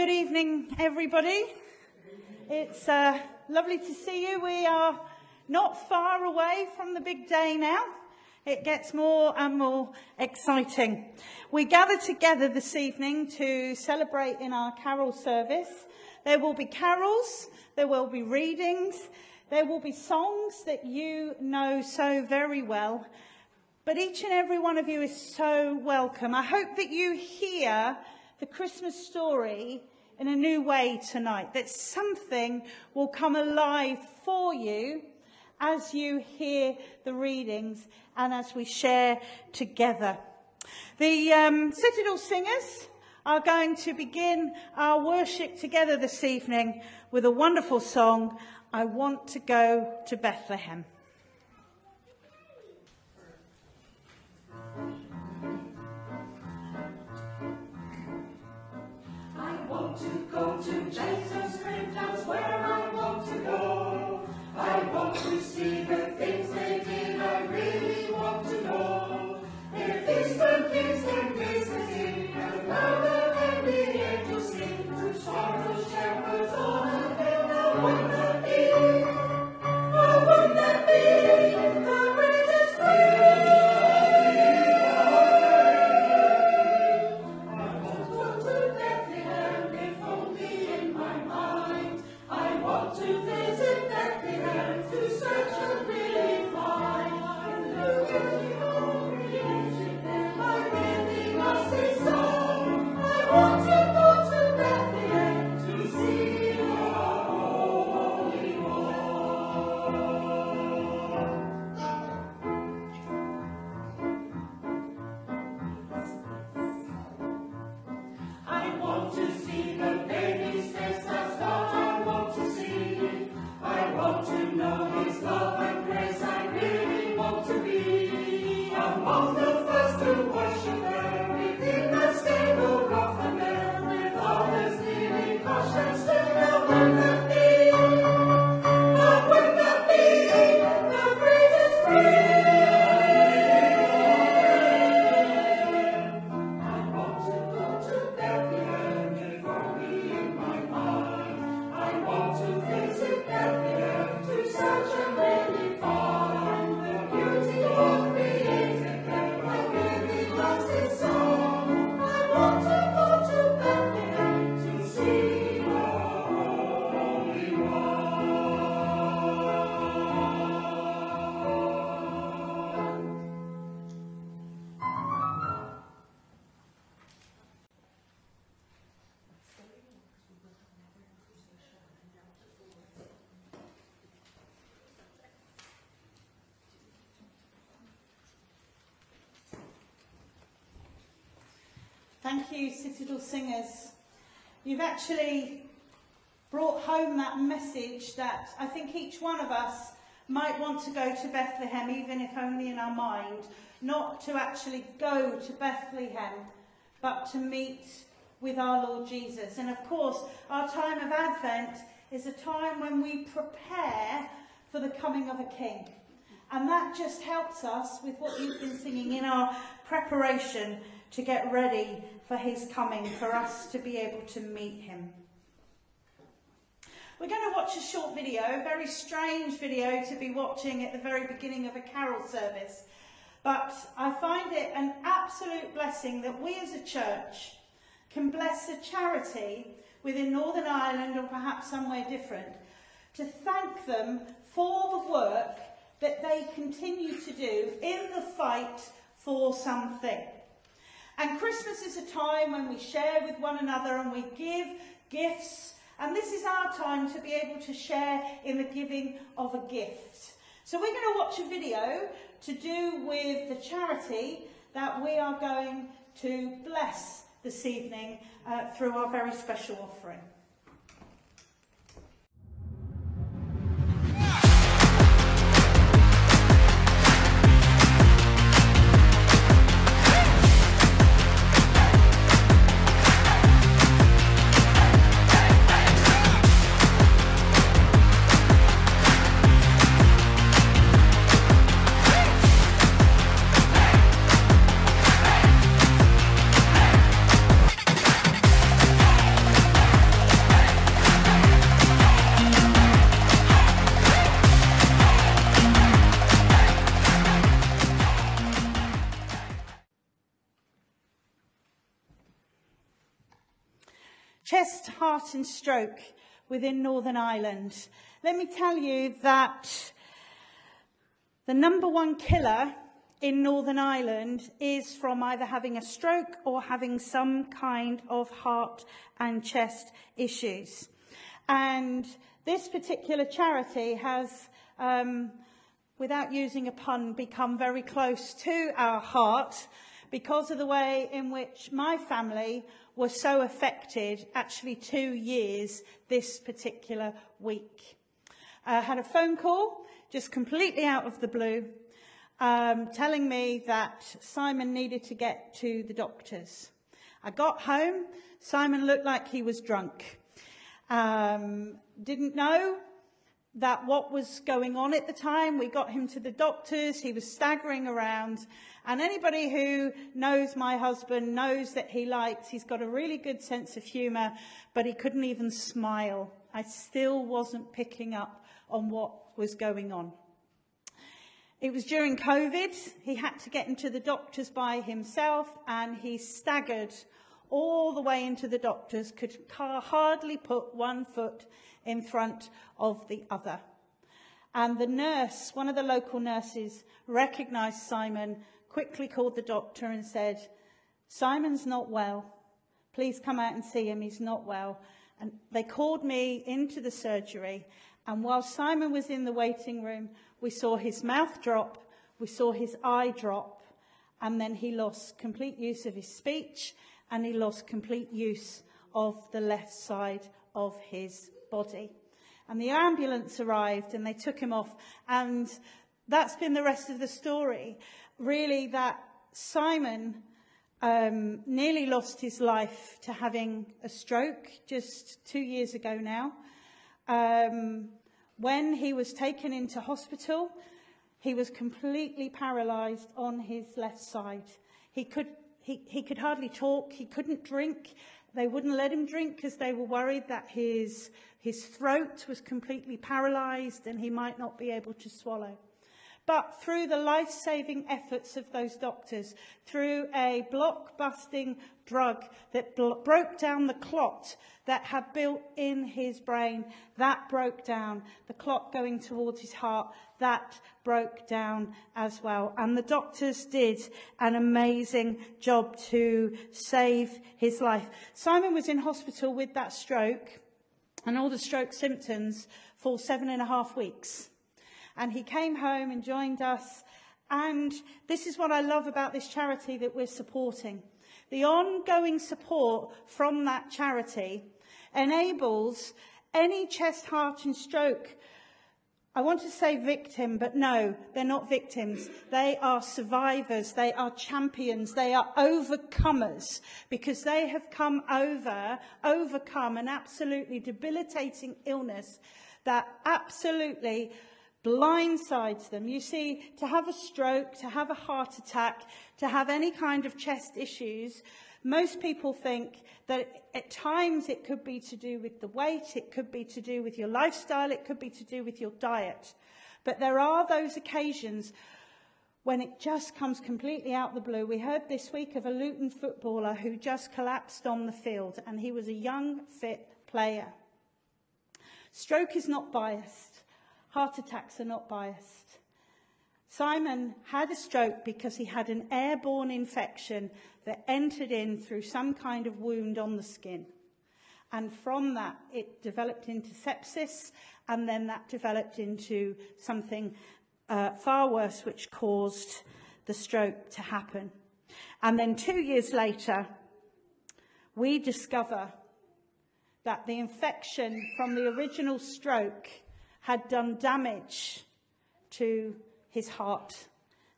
good evening, everybody. It's uh, lovely to see you. We are not far away from the big day now. It gets more and more exciting. We gather together this evening to celebrate in our carol service. There will be carols, there will be readings, there will be songs that you know so very well. But each and every one of you is so welcome. I hope that you hear the Christmas story in a new way tonight, that something will come alive for you as you hear the readings and as we share together. The um, Citadel Singers are going to begin our worship together this evening with a wonderful song, I Want to Go to Bethlehem. To Jesus' Thank you, Citadel Singers. You've actually brought home that message that I think each one of us might want to go to Bethlehem, even if only in our mind, not to actually go to Bethlehem, but to meet with our Lord Jesus. And of course, our time of Advent is a time when we prepare for the coming of a king. And that just helps us with what you've been singing in our preparation to get ready for his coming, for us to be able to meet him. We're going to watch a short video, a very strange video to be watching at the very beginning of a carol service. But I find it an absolute blessing that we as a church can bless a charity within Northern Ireland or perhaps somewhere different to thank them for the work that they continue to do in the fight for something. And Christmas is a time when we share with one another and we give gifts. And this is our time to be able to share in the giving of a gift. So we're going to watch a video to do with the charity that we are going to bless this evening uh, through our very special offering. And stroke within Northern Ireland. Let me tell you that the number one killer in Northern Ireland is from either having a stroke or having some kind of heart and chest issues. And this particular charity has, um, without using a pun, become very close to our heart because of the way in which my family was so affected actually two years this particular week. I had a phone call just completely out of the blue um, telling me that Simon needed to get to the doctors. I got home, Simon looked like he was drunk. Um, didn't know that what was going on at the time. We got him to the doctors. He was staggering around. And anybody who knows my husband knows that he likes, he's got a really good sense of humour, but he couldn't even smile. I still wasn't picking up on what was going on. It was during COVID. He had to get into the doctors by himself and he staggered all the way into the doctors, could hardly put one foot in front of the other. And the nurse, one of the local nurses, recognized Simon, quickly called the doctor and said, Simon's not well. Please come out and see him. He's not well. And they called me into the surgery. And while Simon was in the waiting room, we saw his mouth drop, we saw his eye drop, and then he lost complete use of his speech and he lost complete use of the left side of his body. And the ambulance arrived and they took him off. And that's been the rest of the story. Really, that Simon um, nearly lost his life to having a stroke just two years ago now. Um, when he was taken into hospital, he was completely paralyzed on his left side. He could, he, he could hardly talk, he couldn't drink. They wouldn't let him drink because they were worried that his, his throat was completely paralyzed and he might not be able to swallow. But through the life-saving efforts of those doctors, through a block-busting drug that broke down the clot that had built in his brain, that broke down. The clot going towards his heart, that broke down as well. And the doctors did an amazing job to save his life. Simon was in hospital with that stroke and all the stroke symptoms for seven and a half weeks. And he came home and joined us. And this is what I love about this charity that we're supporting. The ongoing support from that charity enables any chest, heart and stroke I want to say victim, but no, they're not victims. They are survivors. They are champions. They are overcomers because they have come over, overcome an absolutely debilitating illness that absolutely blindsides them. You see, to have a stroke, to have a heart attack, to have any kind of chest issues, most people think that at times it could be to do with the weight, it could be to do with your lifestyle, it could be to do with your diet. But there are those occasions when it just comes completely out the blue. We heard this week of a Luton footballer who just collapsed on the field, and he was a young, fit player. Stroke is not biased. Heart attacks are not biased. Simon had a stroke because he had an airborne infection that entered in through some kind of wound on the skin. And from that, it developed into sepsis, and then that developed into something uh, far worse, which caused the stroke to happen. And then two years later, we discover that the infection from the original stroke had done damage to his heart.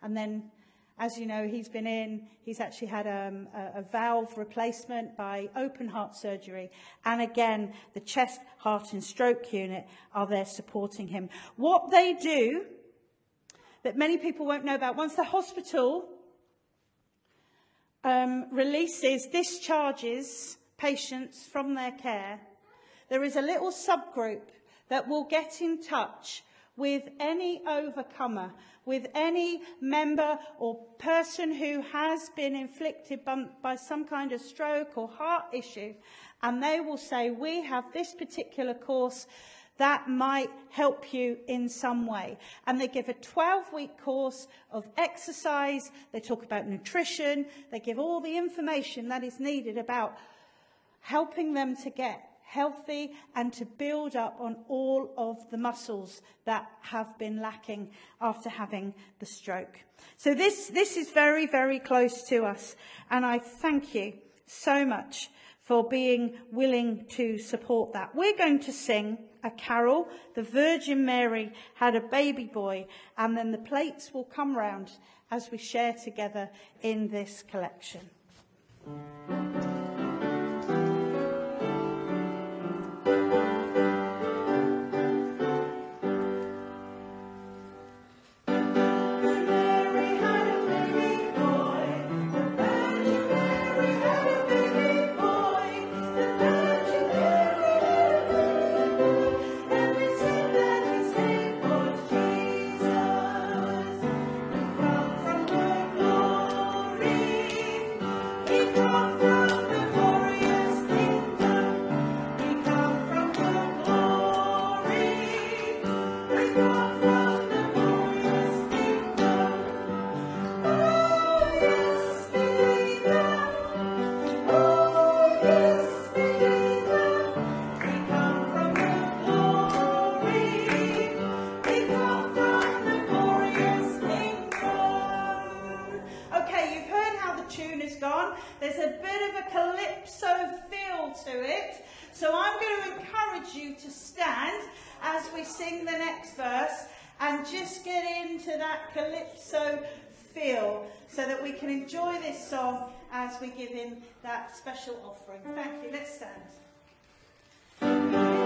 And then, as you know, he's been in, he's actually had um, a, a valve replacement by open heart surgery. And again, the chest, heart, and stroke unit are there supporting him. What they do that many people won't know about, once the hospital um, releases, discharges patients from their care, there is a little subgroup that will get in touch with any overcomer, with any member or person who has been inflicted by, some kind of stroke or heart issue, and they will say, we have this particular course that might help you in some way. And they give a 12 week course of exercise, they talk about nutrition, they give all the information that is needed about helping them to get healthy and to build up on all of the muscles that have been lacking after having the stroke. So this, this is very, very close to us. And I thank you so much for being willing to support that. We're going to sing a carol. The Virgin Mary had a baby boy, and then the plates will come round as we share together in this collection. We can enjoy this song as we give him that special offering. Thank you. Let's stand.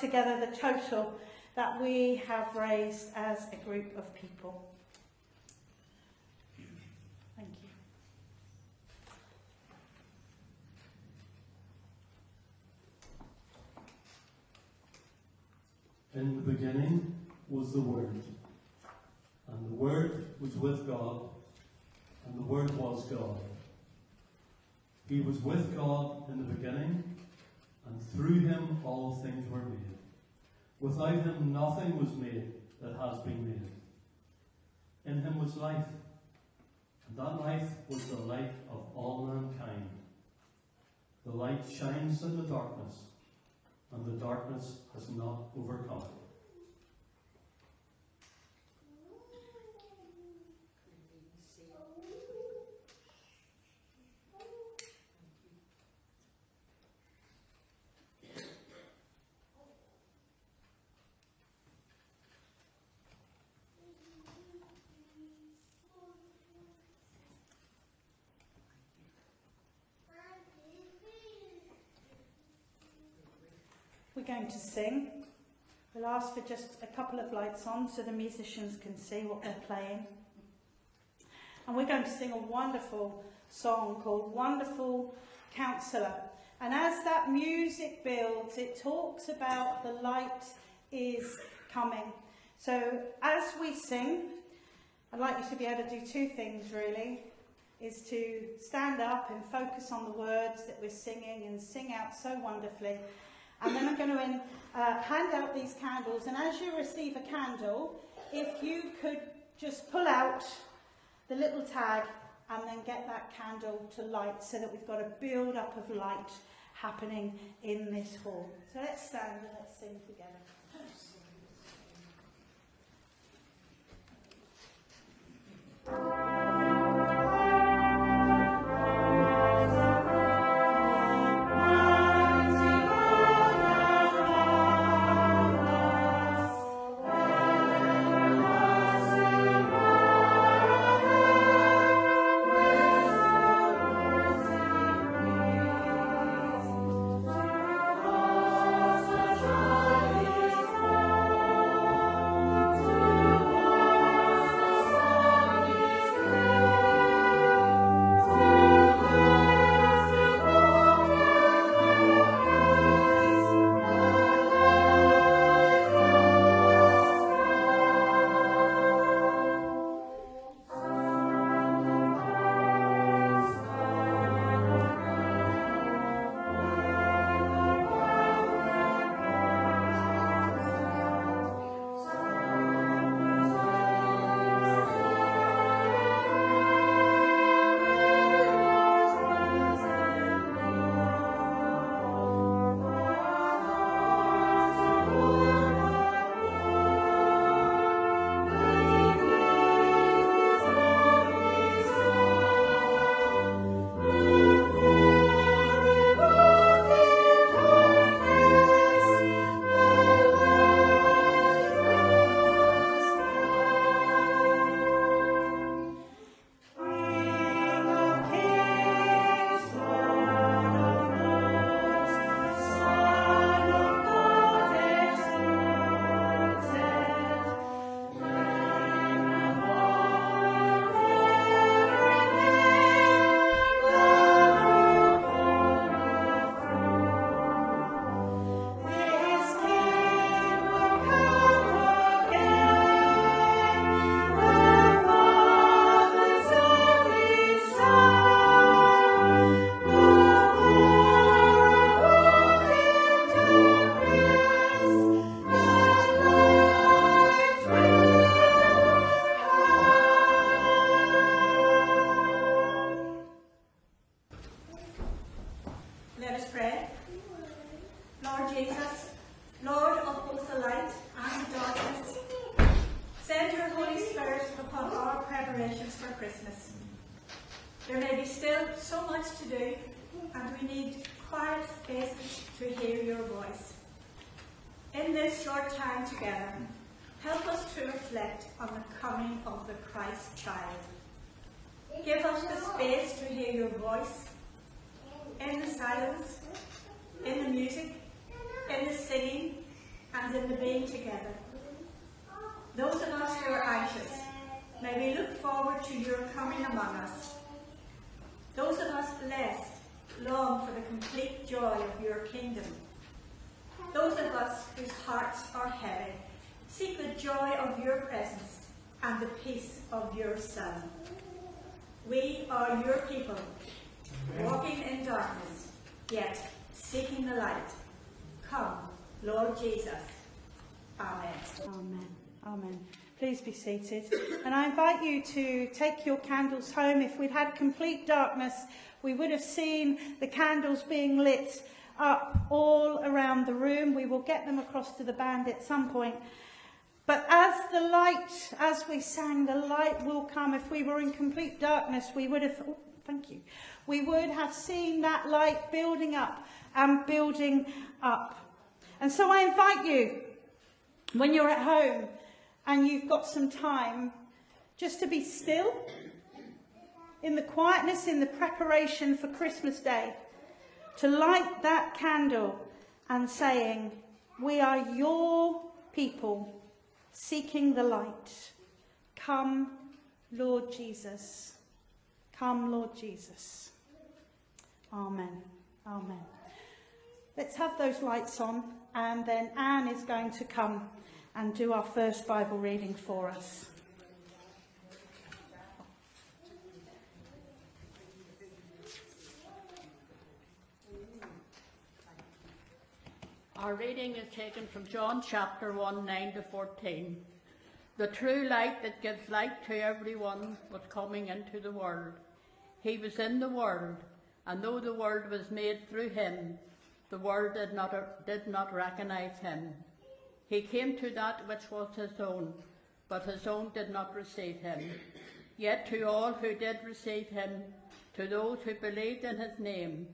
Together the total that we have raised as a group of people. Thank you. In the beginning was the Word, and the Word was with God, and the Word was God. He was with God in the beginning, and through him all things were made. Without him nothing was made that has been made. In him was life, and that life was the light of all mankind. The light shines in the darkness, and the darkness has not overcome it. We're going to sing. We'll ask for just a couple of lights on so the musicians can see what they're playing. And we're going to sing a wonderful song called Wonderful Counselor. And as that music builds, it talks about the light is coming. So as we sing, I'd like you to be able to do two things really. Is to stand up and focus on the words that we're singing and sing out so wonderfully. And then I'm going to um, uh, hand out these candles. And as you receive a candle, if you could just pull out the little tag and then get that candle to light so that we've got a build up of light happening in this hall. So let's stand and let's sing together. Seated. And I invite you to take your candles home. If we'd had complete darkness, we would have seen the candles being lit up all around the room. We will get them across to the band at some point. But as the light, as we sang, the light will come. If we were in complete darkness, we would have, oh, thank you, we would have seen that light building up and building up. And so I invite you, when you're at home and you've got some time, just to be still in the quietness, in the preparation for Christmas Day, to light that candle and saying, We are your people seeking the light. Come, Lord Jesus. Come, Lord Jesus. Amen. Amen. Let's have those lights on, and then Anne is going to come and do our first Bible reading for us. Our reading is taken from John chapter 1, 9 to 14. The true light that gives light to everyone was coming into the world. He was in the world, and though the world was made through him, the world did not, did not recognize him. He came to that which was his own, but his own did not receive him. Yet to all who did receive him, to those who believed in his name,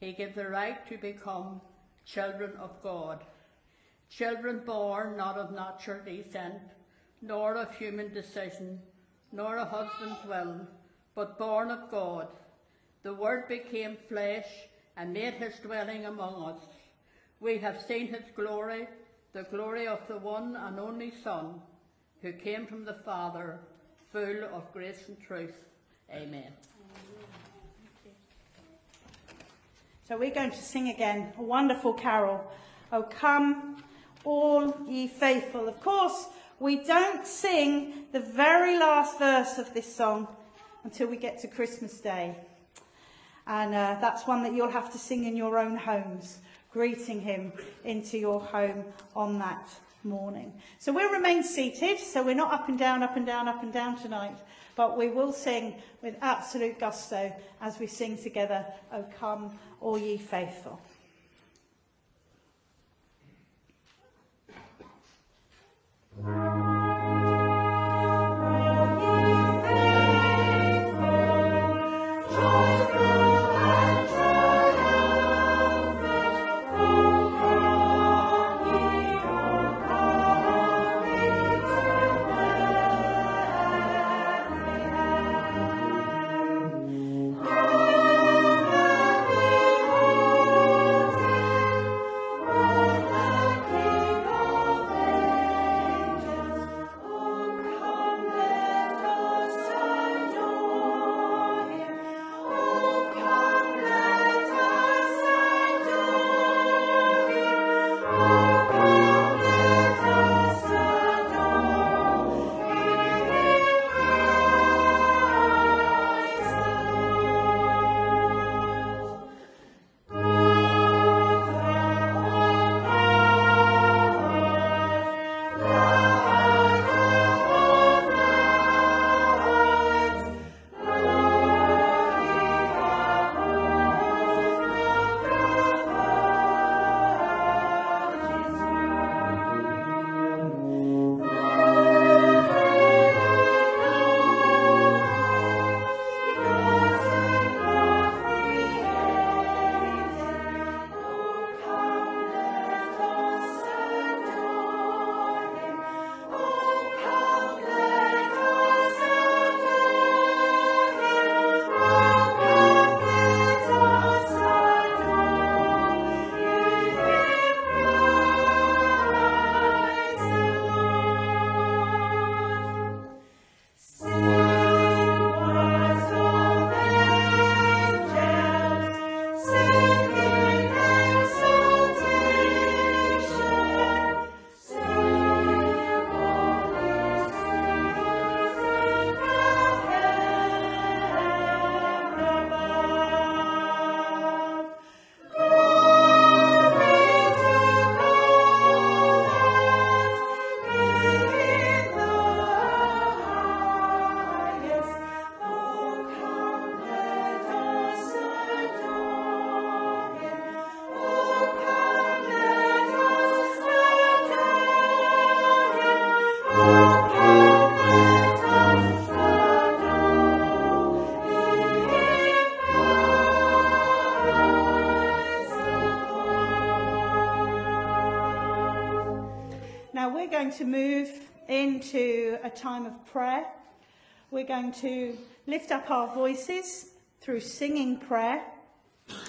he gave the right to become children of God. Children born not of natural descent, nor of human decision, nor a husband's will, but born of God. The Word became flesh and made his dwelling among us. We have seen his glory, the glory of the one and only Son, who came from the Father, full of grace and truth. Amen. So we're going to sing again a wonderful carol. Oh, come, all ye faithful. Of course, we don't sing the very last verse of this song until we get to Christmas Day. And uh, that's one that you'll have to sing in your own homes, greeting him into your home on that morning. So we'll remain seated, so we're not up and down, up and down, up and down tonight, but we will sing with absolute gusto as we sing together, O come, all ye faithful. To move into a time of prayer. We're going to lift up our voices through singing prayer,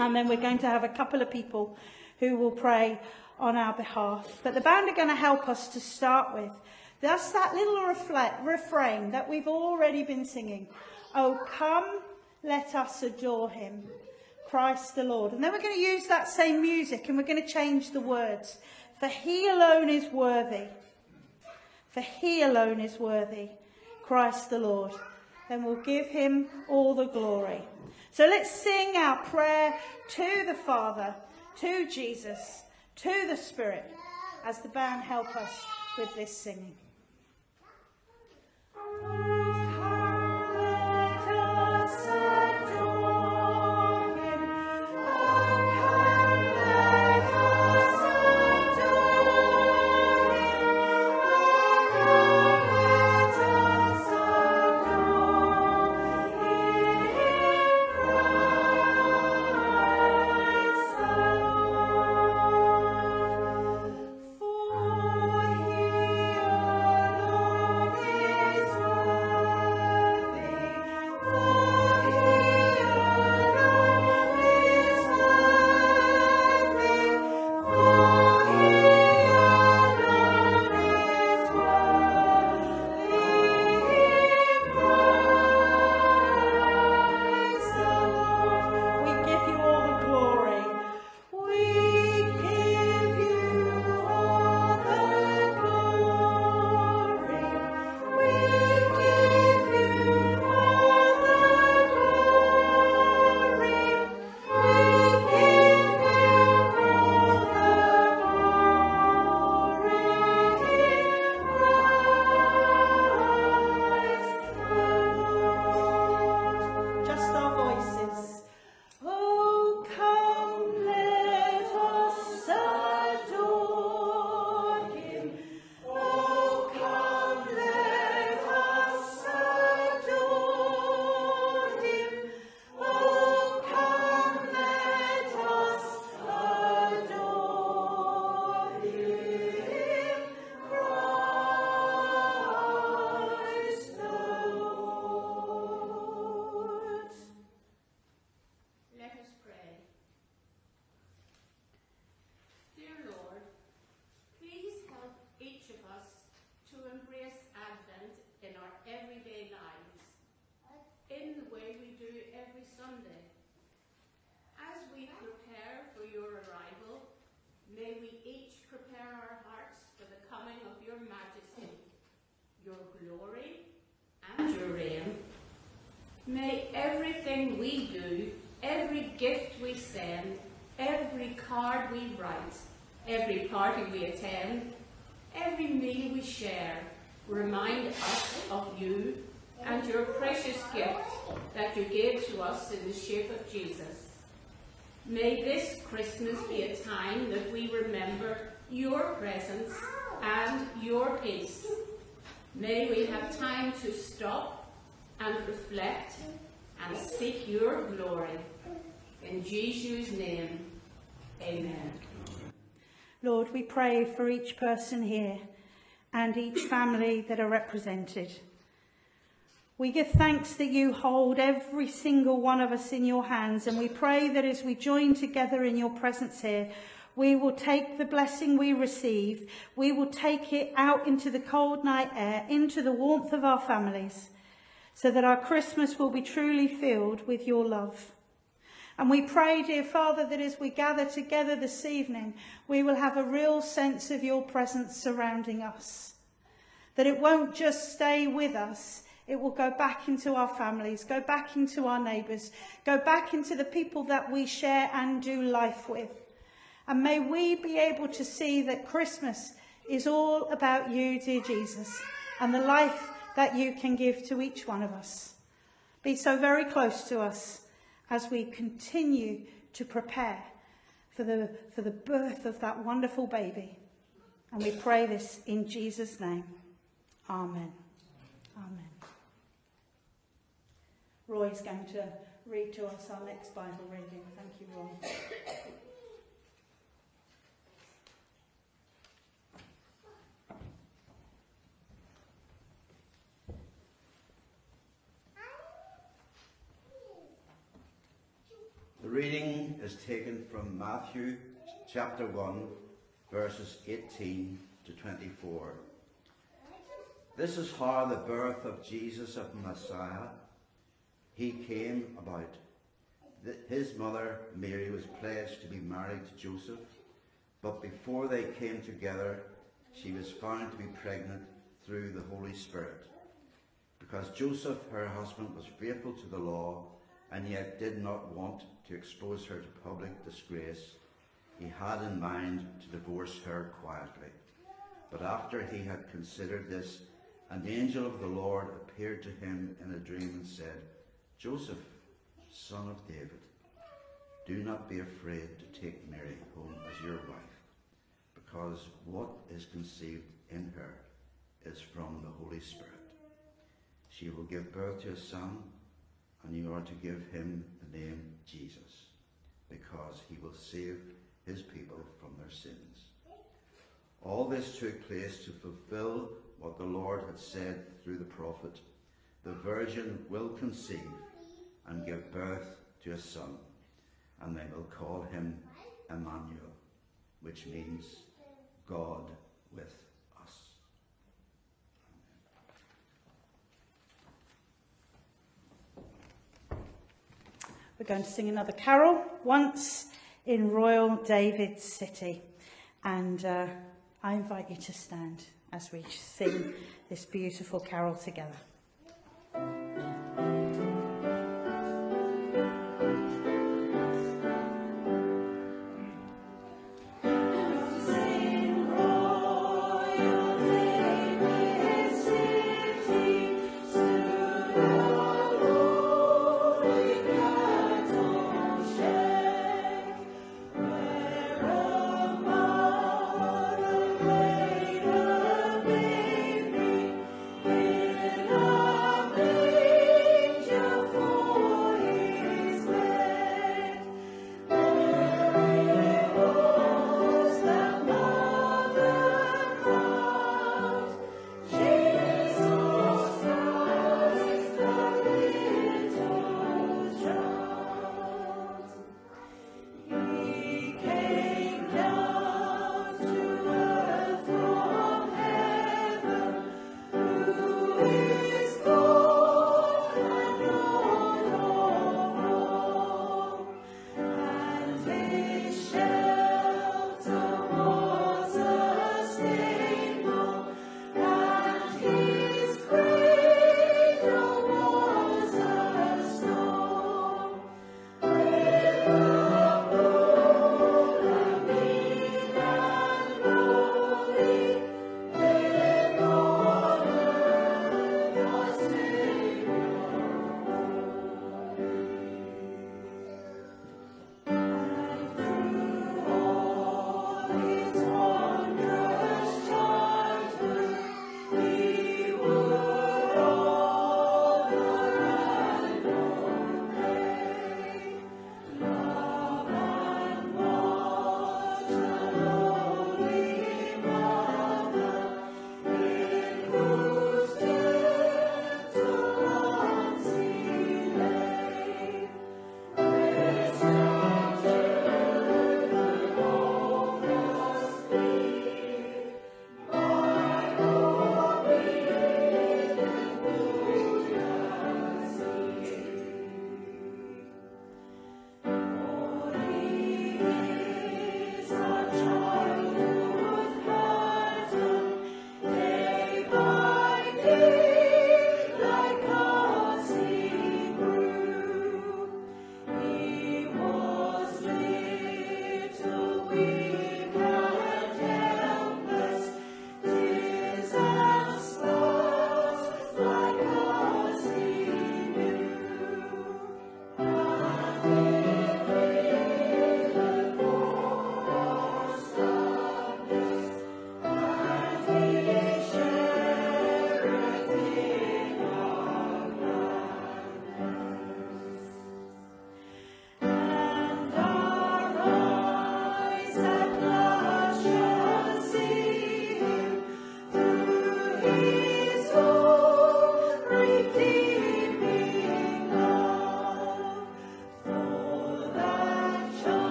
and then we're going to have a couple of people who will pray on our behalf. But the band are going to help us to start with. That's that little reflect, refrain that we've already been singing. Oh, come, let us adore him, Christ the Lord. And then we're going to use that same music and we're going to change the words. For he alone is worthy. For he alone is worthy, Christ the Lord. Then we'll give him all the glory. So let's sing our prayer to the Father, to Jesus, to the Spirit, as the band help us with this singing. Lord, we pray for each person here and each family that are represented. We give thanks that you hold every single one of us in your hands, and we pray that as we join together in your presence here, we will take the blessing we receive, we will take it out into the cold night air, into the warmth of our families, so that our Christmas will be truly filled with your love. And we pray, dear Father, that as we gather together this evening, we will have a real sense of your presence surrounding us. That it won't just stay with us, it will go back into our families, go back into our neighbours, go back into the people that we share and do life with. And may we be able to see that Christmas is all about you, dear Jesus, and the life that you can give to each one of us. Be so very close to us as we continue to prepare for the, for the birth of that wonderful baby. And we pray this in Jesus' name. Amen. Amen. Roy's going to read to us our next Bible reading. Thank you, Roy. Is taken from Matthew chapter 1, verses 18 to 24. This is how the birth of Jesus of Messiah he came about. His mother Mary was pledged to be married to Joseph, but before they came together, she was found to be pregnant through the Holy Spirit. Because Joseph, her husband, was faithful to the law and yet did not want to expose her to public disgrace, he had in mind to divorce her quietly. But after he had considered this, an angel of the Lord appeared to him in a dream and said, Joseph, son of David, do not be afraid to take Mary home as your wife, because what is conceived in her is from the Holy Spirit. She will give birth to a son, and you are to give him name Jesus, because he will save his people from their sins. All this took place to fulfill what the Lord had said through the prophet The virgin will conceive and give birth to a son, and they will call him Emmanuel, which means God with We're going to sing another carol, Once in Royal David's City. And uh, I invite you to stand as we sing this beautiful carol together.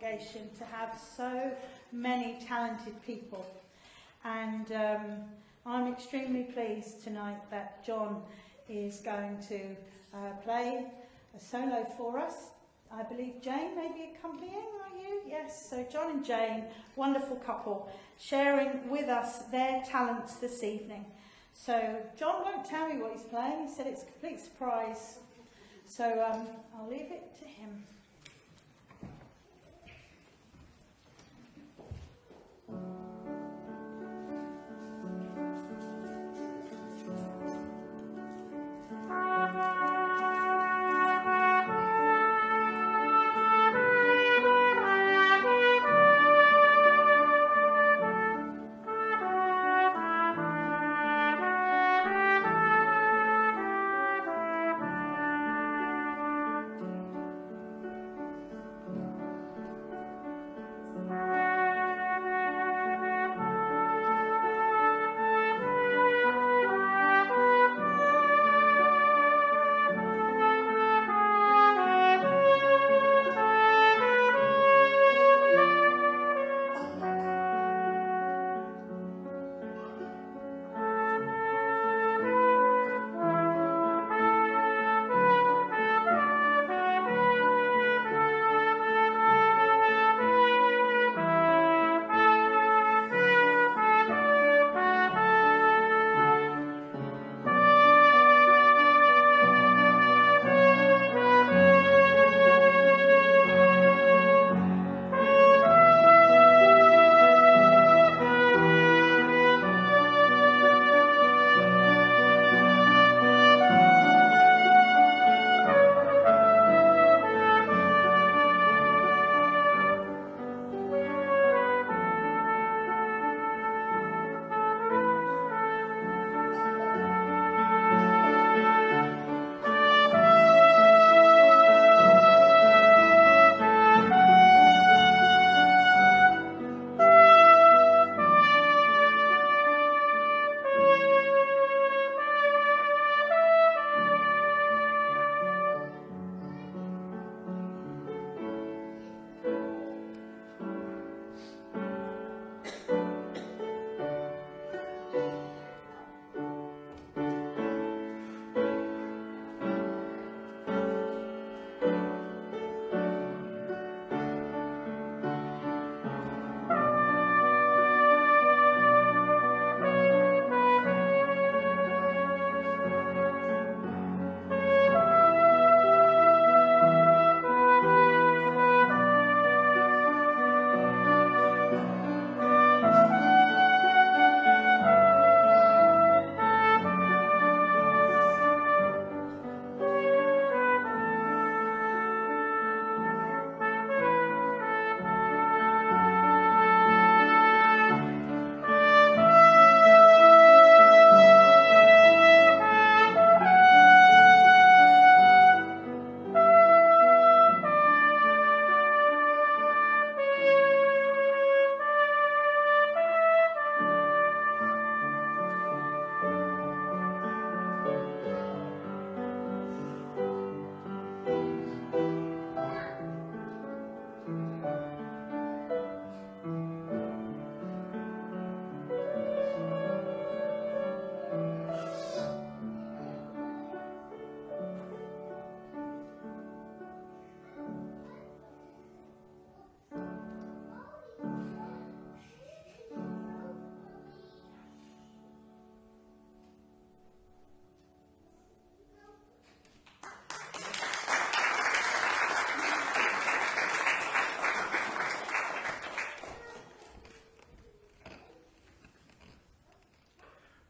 Congregation to have so many talented people. And um, I'm extremely pleased tonight that John is going to uh, play a solo for us. I believe Jane may be accompanying, are you? Yes, so John and Jane, wonderful couple, sharing with us their talents this evening. So John won't tell me what he's playing, he said it's a complete surprise. So um, I'll leave it to him.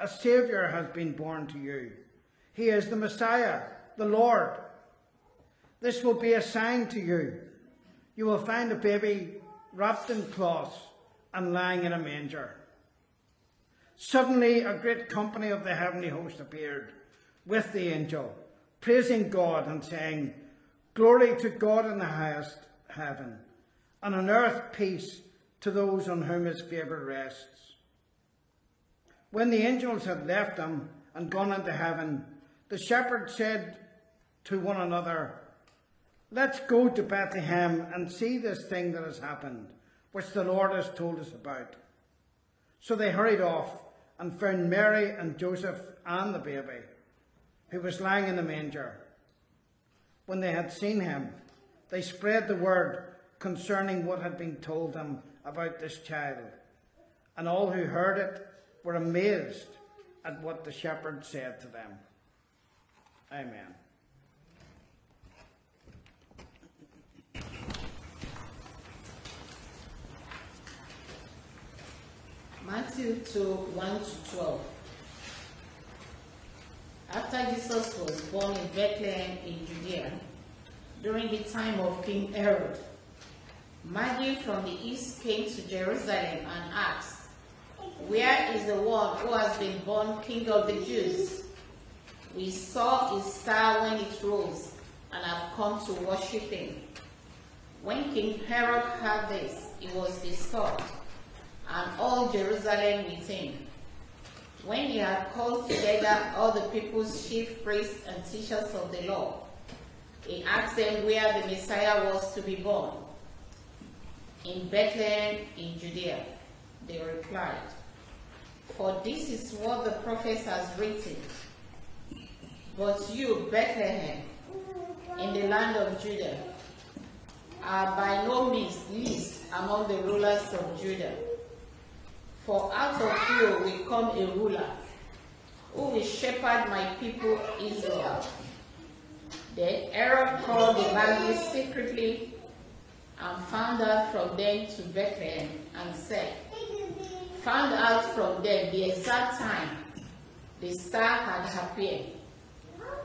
a Saviour has been born to you. He is the Messiah, the Lord. This will be a sign to you. You will find a baby wrapped in cloths and lying in a manger. Suddenly, a great company of the heavenly host appeared with the angel, praising God and saying, Glory to God in the highest heaven, and on earth peace to those on whom his favour rests. When the angels had left them and gone into heaven, the shepherds said to one another, Let's go to Bethlehem and see this thing that has happened, which the Lord has told us about. So they hurried off and found Mary and Joseph and the baby, who was lying in the manger. When they had seen him, they spread the word concerning what had been told them about this child. And all who heard it were amazed at what the shepherd said to them. Amen. Matthew 2 1 to 12. After Jesus was born in Bethlehem in Judea, during the time of King Herod, Magi from the east came to Jerusalem and asked, Where is the one who has been born King of the Jews? We saw his star when it rose and have come to worship him. When King Herod heard this, he was disturbed, and all Jerusalem with him. When he had called together all the people's chief priests and teachers of the law, he asked them where the Messiah was to be born. In Bethlehem in Judea, they replied. For this is what the prophet has written. But you, Bethlehem, in the land of Judah, are by no means least among the rulers of Judah. For out of you will come a ruler who will shepherd my people Israel. Then Herod called the Magi secretly and found out from them to Bethlehem and said, found out from them the exact time the star had appeared.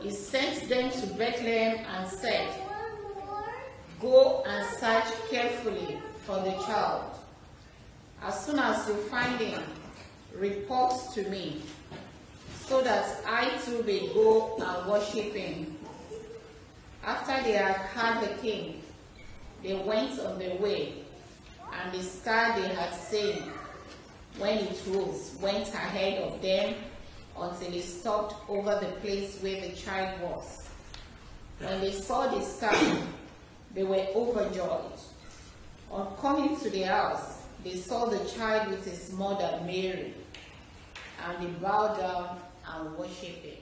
He sent them to Bethlehem and said, Go and search carefully for the child. As soon as you find him, report to me, so that I too may go and worship him. After they had heard the king, they went on their way, and the star they had seen when it rose went ahead of them until it stopped over the place where the child was. When they saw the star, they were overjoyed. On coming to the house, they saw the child with his mother Mary, and they bowed down and worshipped him.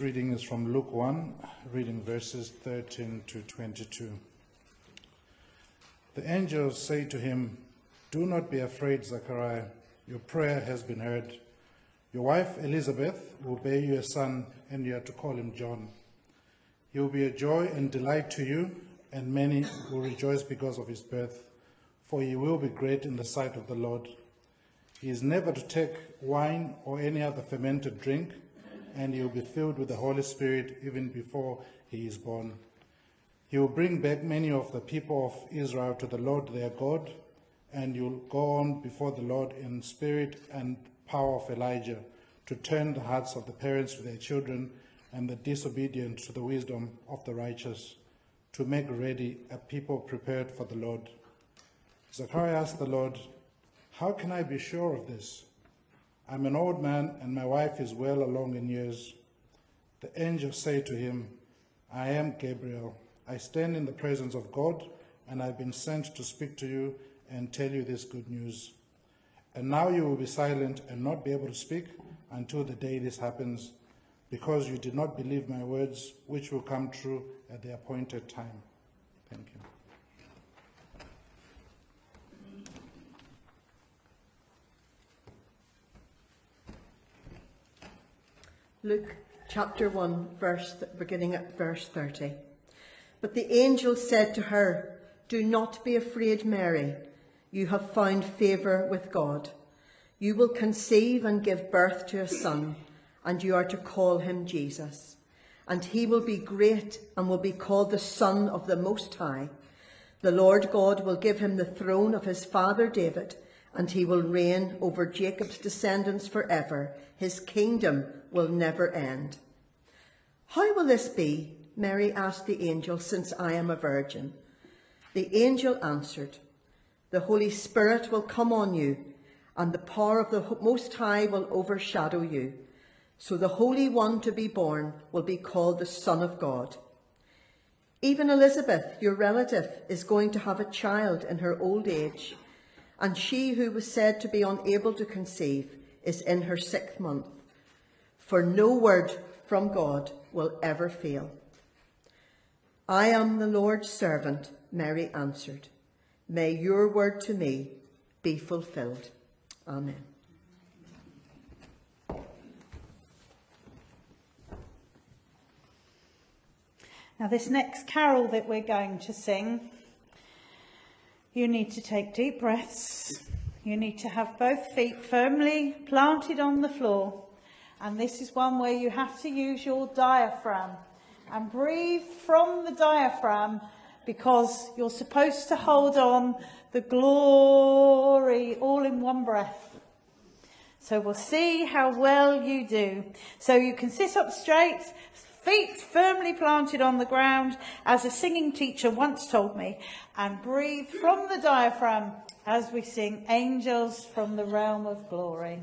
Reading is from Luke 1, reading verses 13 to 22. The angels say to him, Do not be afraid, Zechariah. Your prayer has been heard. Your wife Elizabeth will bear you a son, and you are to call him John. He will be a joy and delight to you, and many will rejoice because of his birth, for he will be great in the sight of the Lord. He is never to take wine or any other fermented drink, and he will be filled with the Holy Spirit even before he is born. He will bring back many of the people of Israel to the Lord their God, and you'll go on before the Lord in spirit and power of Elijah to turn the hearts of the parents to their children and the disobedient to the wisdom of the righteous, to make ready a people prepared for the Lord. Zechariah asked the Lord, How can I be sure of this? I'm an old man, and my wife is well along in years. The angel said to him, I am Gabriel. I stand in the presence of God, and I've been sent to speak to you and tell you this good news. And now you will be silent and not be able to speak until the day this happens, because you did not believe my words, which will come true at the appointed time. Thank you. Luke chapter 1, verse, beginning at verse 30. But the angel said to her, Do not be afraid, Mary. You have found favour with God. You will conceive and give birth to a son, and you are to call him Jesus. And he will be great and will be called the Son of the Most High. The Lord God will give him the throne of his father David, and he will reign over Jacob's descendants forever. His kingdom will never end. How will this be? Mary asked the angel, since I am a virgin. The angel answered, The Holy Spirit will come on you, and the power of the Most High will overshadow you. So the Holy One to be born will be called the Son of God. Even Elizabeth, your relative, is going to have a child in her old age, and she who was said to be unable to conceive is in her sixth month. For no word from God will ever fail. I am the Lord's servant, Mary answered. May your word to me be fulfilled. Amen. Now, this next carol that we're going to sing, you need to take deep breaths. You need to have both feet firmly planted on the floor. And this is one where you have to use your diaphragm and breathe from the diaphragm because you're supposed to hold on the glory all in one breath. So we'll see how well you do. So you can sit up straight, feet firmly planted on the ground, as a singing teacher once told me, and breathe from the diaphragm as we sing Angels from the Realm of Glory.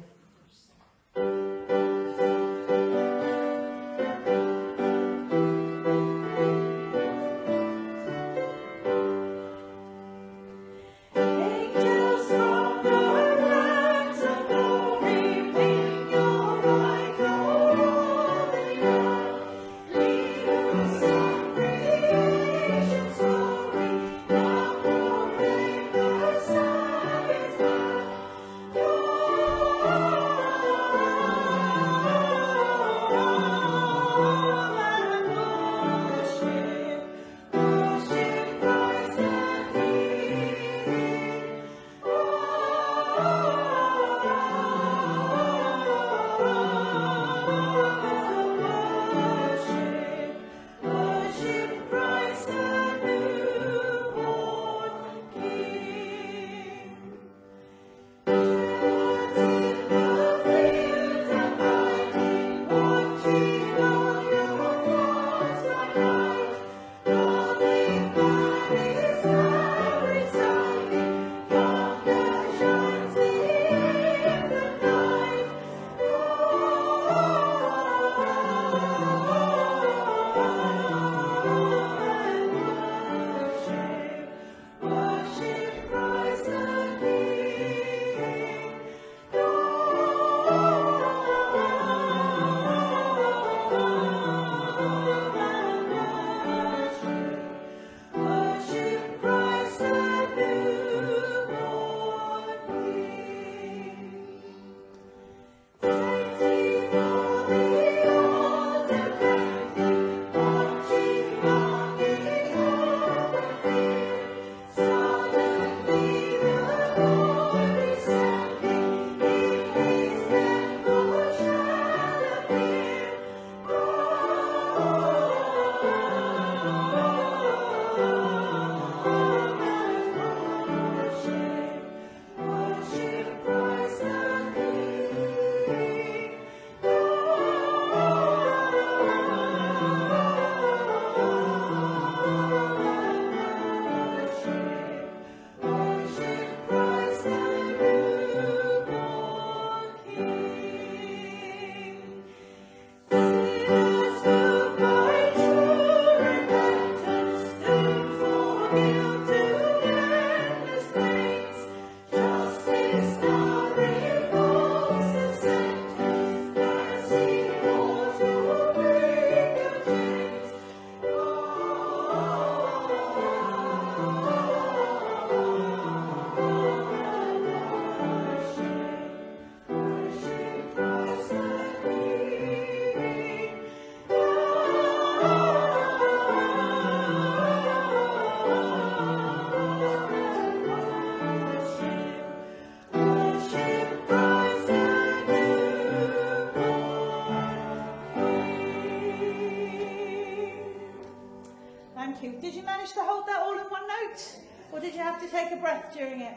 To take a breath during it?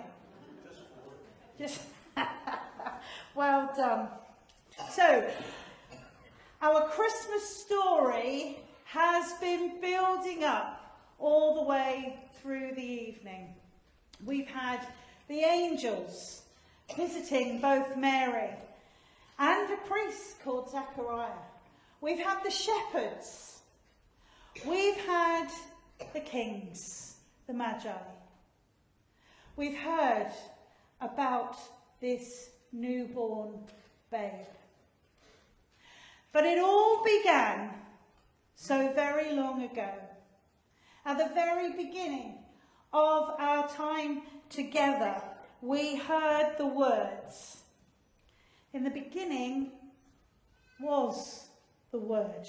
Just well done. So, our Christmas story has been building up all the way through the evening. We've had the angels visiting both Mary and a priest called Zachariah. We've had the shepherds. We've had the kings, the magi. We've heard about this newborn babe. But it all began so very long ago, at the very beginning of our time together, we heard the words. In the beginning was the Word.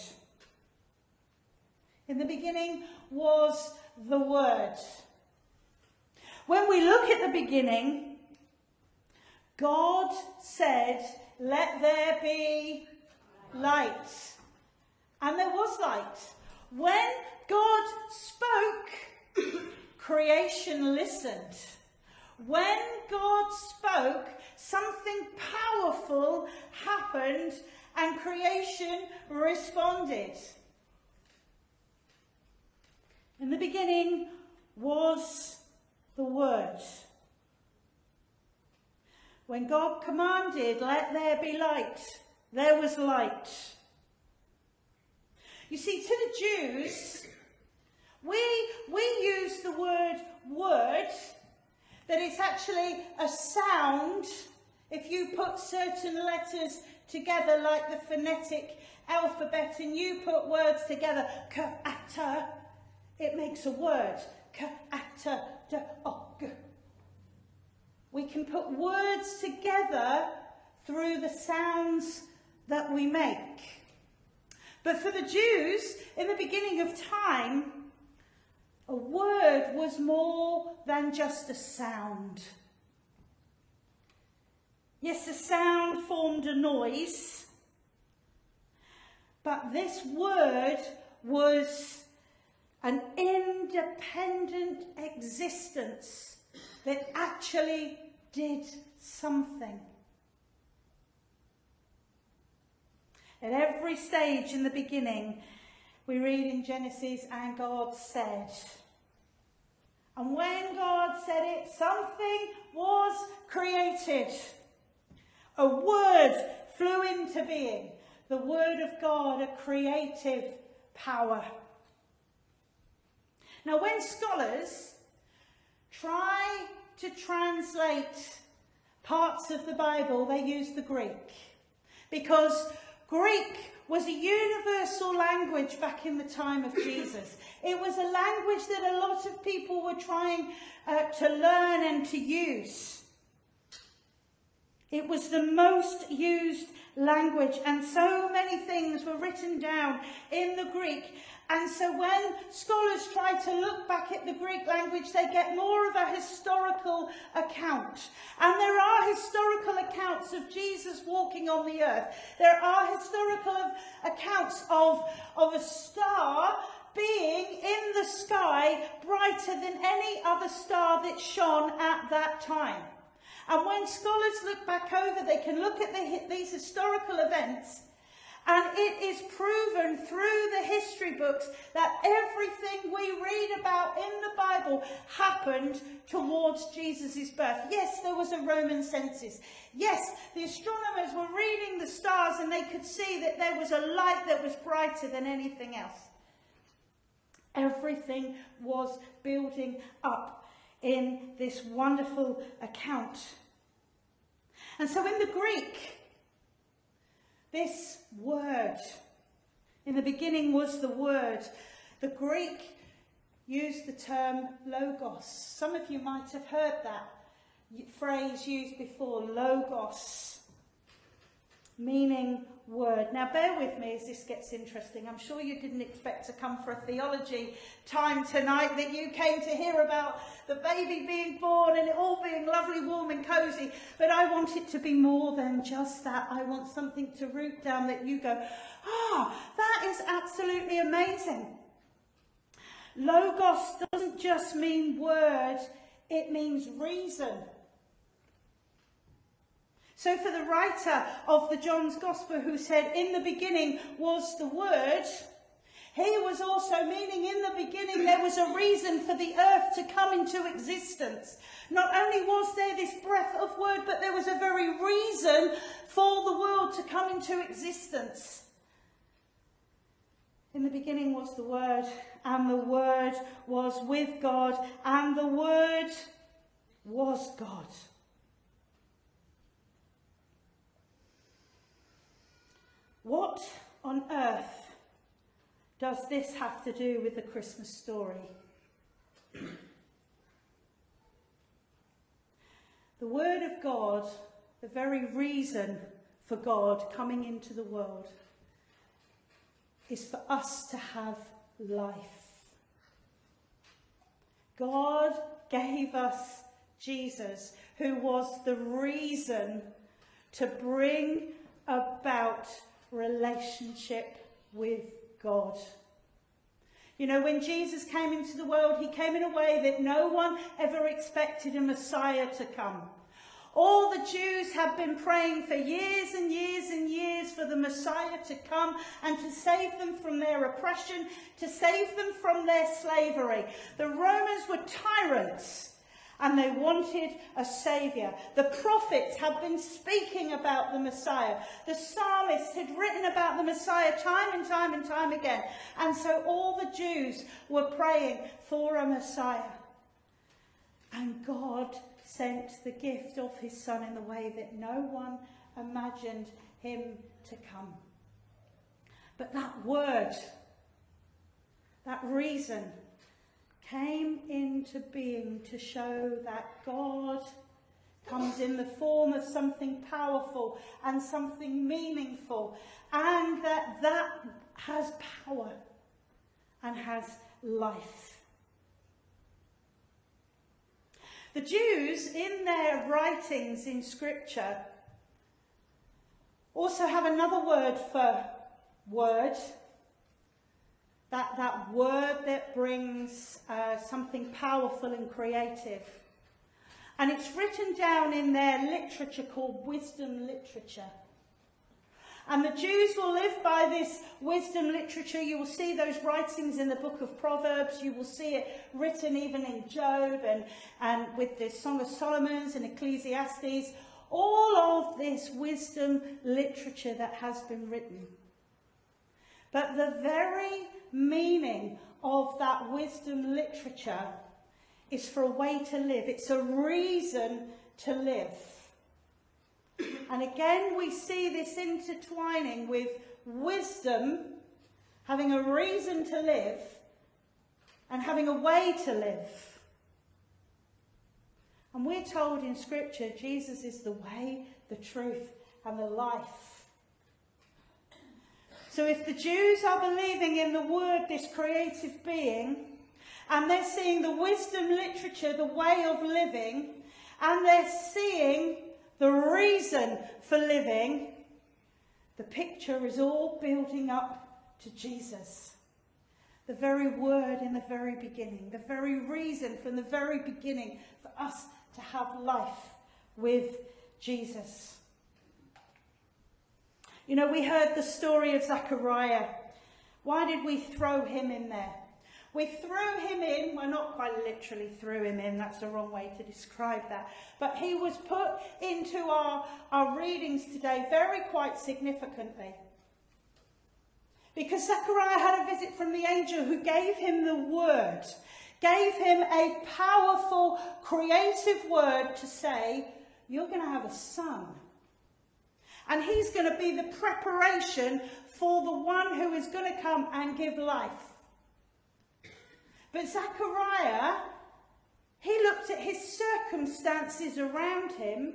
In the beginning was the Word. When we look at the beginning, God said, Let there be light. And there was light. When God spoke, creation listened. When God spoke, something powerful happened and creation responded. In the beginning was the Word. When God commanded, let there be light, there was light. You see, to the Jews, we, we use the word word, that it's actually a sound. If you put certain letters together like the phonetic alphabet and you put words together, ka-ata, it makes a word. Ka-ata, Oh, da-og. We can put words together through the sounds that we make. But for the Jews, in the beginning of time, a word was more than just a sound. Yes, the sound formed a noise, but this word was an independent existence that actually did something. At every stage in the beginning, we read in Genesis, and God said. And when God said it, something was created. A word flew into being. The word of God, a creative power. Now, when scholars try to translate parts of the Bible, they use the Greek. Because Greek was a universal language back in the time of Jesus. It was a language that a lot of people were trying uh, to learn and to use. It was the most used language, and so many things were written down in the Greek. And so when scholars try to look back at the Greek language, they get more of a historical account. And there are historical accounts of Jesus walking on the earth. There are historical accounts of, of a star being in the sky brighter than any other star that shone at that time. And when scholars look back over, they can look at the, these historical events and it is proven through the history books that everything we read about in the Bible happened towards Jesus' birth. Yes, there was a Roman census. Yes, the astronomers were reading the stars and they could see that there was a light that was brighter than anything else. Everything was building up in this wonderful account. And so in the Greek, this word, in the beginning was the word. The Greek used the term logos. Some of you might have heard that phrase used before, logos, meaning word. Now, bear with me as this gets interesting. I'm sure you didn't expect to come for a theology time tonight, that you came to hear about the baby being born and it all being lovely, warm, and cozy. But I want it to be more than just that. I want something to root down that you go, ah, oh, that is absolutely amazing. Logos doesn't just mean word, it means reason. So for the writer of the John's Gospel who said, in the beginning was the word, he was also meaning in the beginning there was a reason for the earth to come into existence. Not only was there this breath of word, but there was a very reason for the world to come into existence. In the beginning was the Word, and the Word was with God, and the Word was God. What on earth does this have to do with the Christmas story? the Word of God, the very reason for God coming into the world, is for us to have life. God gave us Jesus, who was the reason to bring about relationship with God. You know, when Jesus came into the world, he came in a way that no one ever expected a Messiah to come. All the Jews have been praying for years and years and years for the Messiah to come and to save them from their oppression, to save them from their slavery. The Romans were tyrants and they wanted a saviour. The prophets had been speaking about the Messiah. The psalmists had written about the Messiah time and time and time again. And so all the Jews were praying for a Messiah. And God sent the gift of his Son in the way that no one imagined him to come. But that word, that reason, came into being to show that God comes in the form of something powerful and something meaningful, and that that has power and has life. The Jews, in their writings in Scripture, also have another word for word. That, that word that brings uh, something powerful and creative. And it's written down in their literature called wisdom literature. And the Jews will live by this wisdom literature. You will see those writings in the book of Proverbs. You will see it written even in Job and, and with the Song of Solomon's and Ecclesiastes. All of this wisdom literature that has been written. But the very meaning of that wisdom literature is for a way to live. It's a reason to live. And again, we see this intertwining with wisdom, having a reason to live, and having a way to live. And we're told in Scripture Jesus is the way, the truth, and the life. So if the Jews are believing in the Word, this creative being, and they're seeing the wisdom literature, the way of living, and they're seeing the reason for living, the picture is all building up to Jesus. The very word in the very beginning, the very reason from the very beginning for us to have life with Jesus. You know, we heard the story of Zechariah. Why did we throw him in there? We threw him in, well, not quite literally threw him in, that's the wrong way to describe that. But he was put into our, our readings today very quite significantly. Because Zechariah had a visit from the angel who gave him the word, gave him a powerful, creative word to say, You're going to have a son. And he's going to be the preparation for the one who is going to come and give life. But Zechariah, he looked at his circumstances around him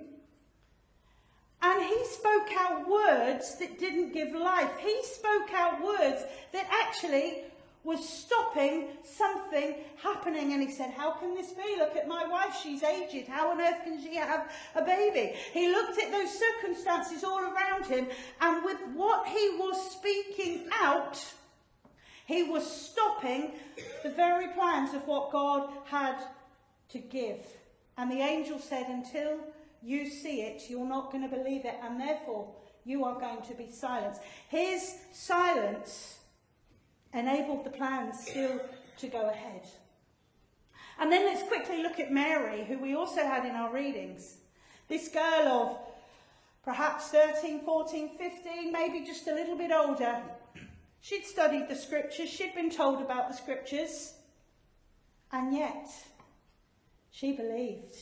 and he spoke out words that didn't give life. He spoke out words that actually was stopping something happening. And he said, how can this be? Look at my wife, she's aged. How on earth can she have a baby? He looked at those circumstances all around him, and with what he was speaking out, He was stopping the very plans of what God had to give. And the angel said, Until you see it, you're not going to believe it, and therefore you are going to be silenced. His silence enabled the plans still to go ahead. And then let's quickly look at Mary, who we also had in our readings. This girl of perhaps 13, 14, 15, maybe just a little bit older. She'd studied the scriptures, she'd been told about the scriptures, and yet she believed.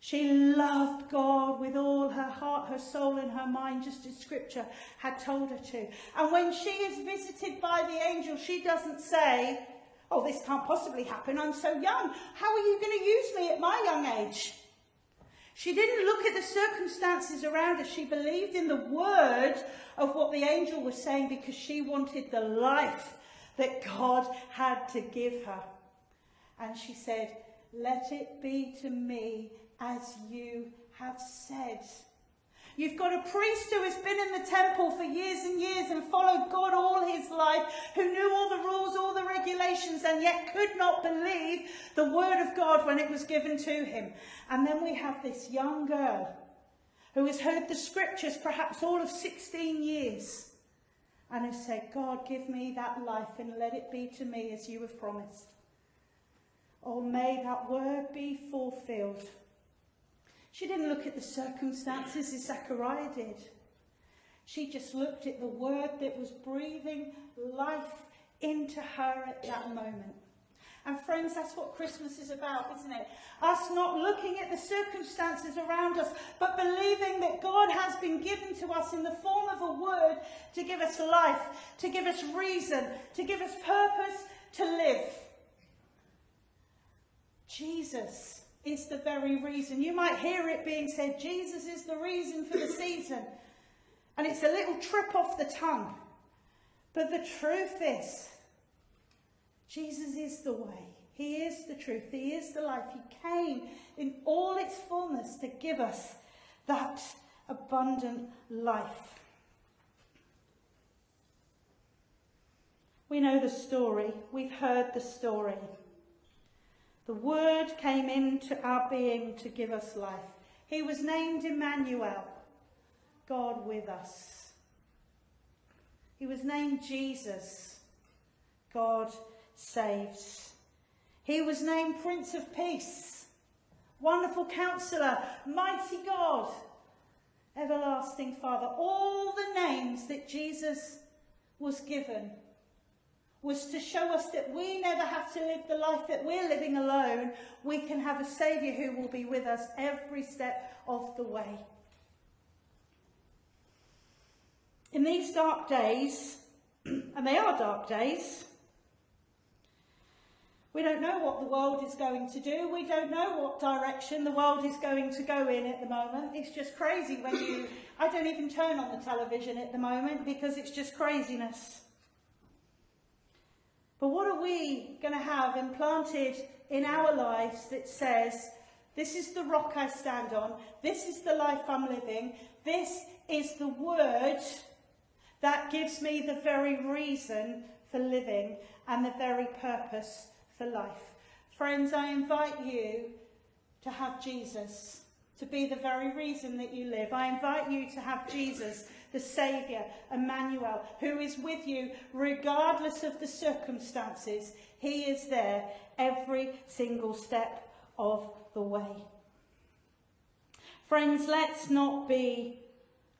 She loved God with all her heart, her soul, and her mind, just as Scripture had told her to. And when she is visited by the angel, she doesn't say, Oh, this can't possibly happen. I'm so young. How are you going to use me at my young age? She didn't look at the circumstances around her. She believed in the word of what the angel was saying because she wanted the life that God had to give her. And she said, Let it be to me as you have said. You've got a priest who has been in the temple for years and years and followed God all his life, who knew all the rules, all the regulations, and yet could not believe the word of God when it was given to him. And then we have this young girl who has heard the scriptures perhaps all of 16 years and has said, God, give me that life and let it be to me as you have promised. Oh, may that word be fulfilled. She didn't look at the circumstances as Zechariah did. She just looked at the word that was breathing life into her at that moment. And friends, that's what Christmas is about, isn't it? Us not looking at the circumstances around us, but believing that God has been given to us in the form of a word to give us life, to give us reason, to give us purpose to live. Jesus is the very reason. You might hear it being said, Jesus is the reason for the season. And it's a little trip off the tongue. But the truth is, Jesus is the way. He is the truth. He is the life. He came in all its fullness to give us that abundant life. We know the story. We've heard the story. The Word came into our being to give us life. He was named Emmanuel, God with us. He was named Jesus, God saves. He was named Prince of Peace, Wonderful Counselor, Mighty God, Everlasting Father. All the names that Jesus was given was to show us that we never have to live the life that we're living alone. We can have a Saviour who will be with us every step of the way. In these dark days, and they are dark days, we don't know what the world is going to do. We don't know what direction the world is going to go in at the moment. It's just crazy when you... I don't even turn on the television at the moment because it's just craziness. But what are we going to have implanted in our lives that says, this is the rock I stand on, this is the life I'm living, this is the word that gives me the very reason for living and the very purpose for life. Friends, I invite you to have Jesus, to be the very reason that you live. I invite you to have Jesus the Saviour, Emmanuel, who is with you regardless of the circumstances. He is there every single step of the way. Friends, let's not be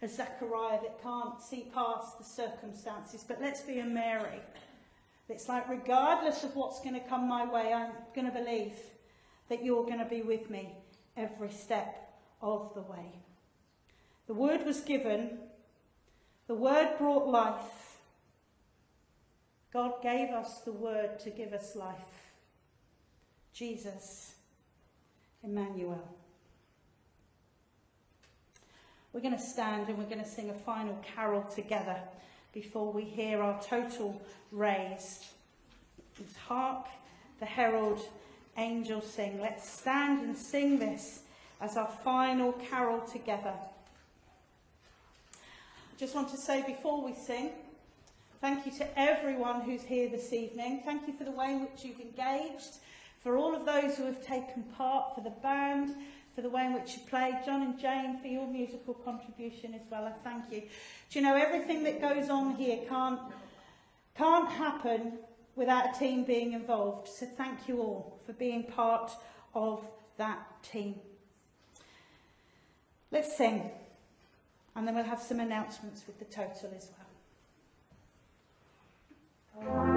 a Zechariah that can't see past the circumstances, but let's be a Mary. It's like, regardless of what's going to come my way, I'm going to believe that you're going to be with me every step of the way. The word was given the word brought life. God gave us the word to give us life. Jesus, Emmanuel. We're going to stand and we're going to sing a final carol together before we hear our total raised. It's hark the herald angels sing. Let's stand and sing this as our final carol together I just want to say before we sing Thank you to everyone who's here this evening. Thank you for the way in which you've engaged, for all of those who have taken part, for the band, for the way in which you played, John and Jane, for your musical contribution as well. I thank you. Do you know, everything that goes on here can't, can't happen without a team being involved. So thank you all for being part of that team. Let's sing, and then we'll have some announcements with the total as well.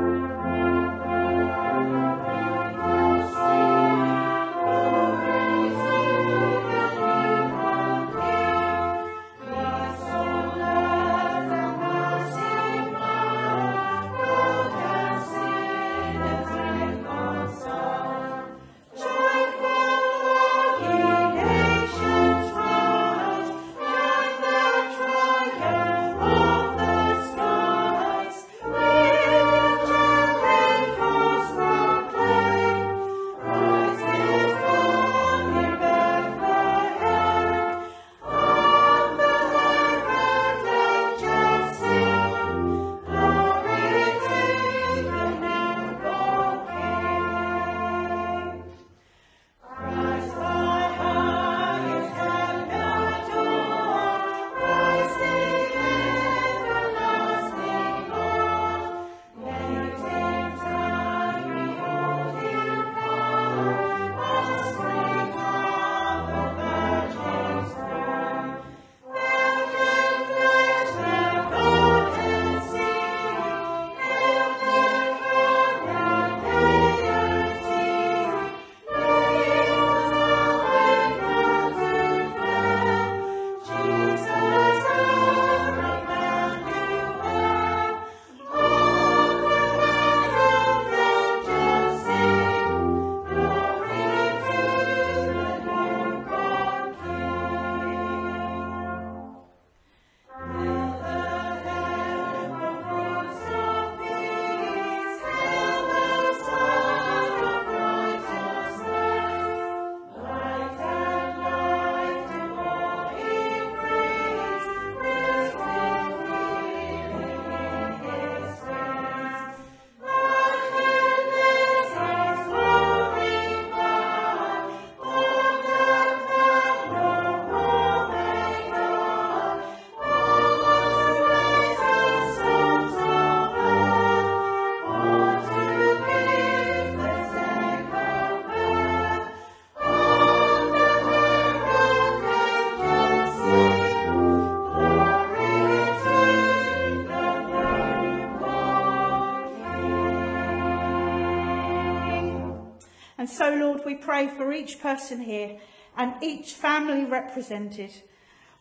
Pray for each person here and each family represented.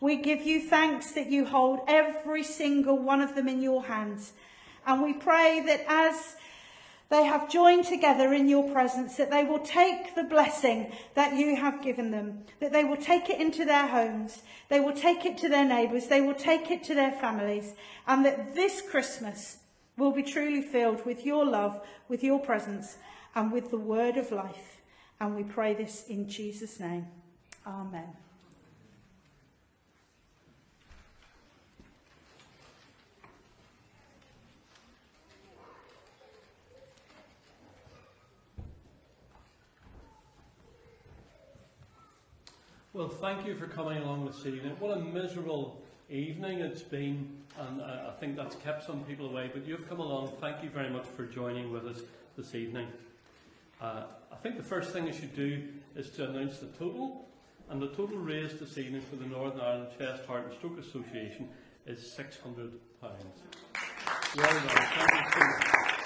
We give you thanks that you hold every single one of them in your hands. And we pray that as they have joined together in your presence, that they will take the blessing that you have given them, that they will take it into their homes, they will take it to their neighbours, they will take it to their families, and that this Christmas will be truly filled with your love, with your presence, and with the word of life. And we pray this in Jesus' name. Amen. Well, thank you for coming along this evening. What a miserable evening it's been, and uh, I think that's kept some people away. But you've come along. Thank you very much for joining with us this evening. Uh, I think the first thing I should do is to announce the total. And the total raised this evening for the Northern Ireland Chest, Heart and Stroke Association is £600. Well done. Thank you so much.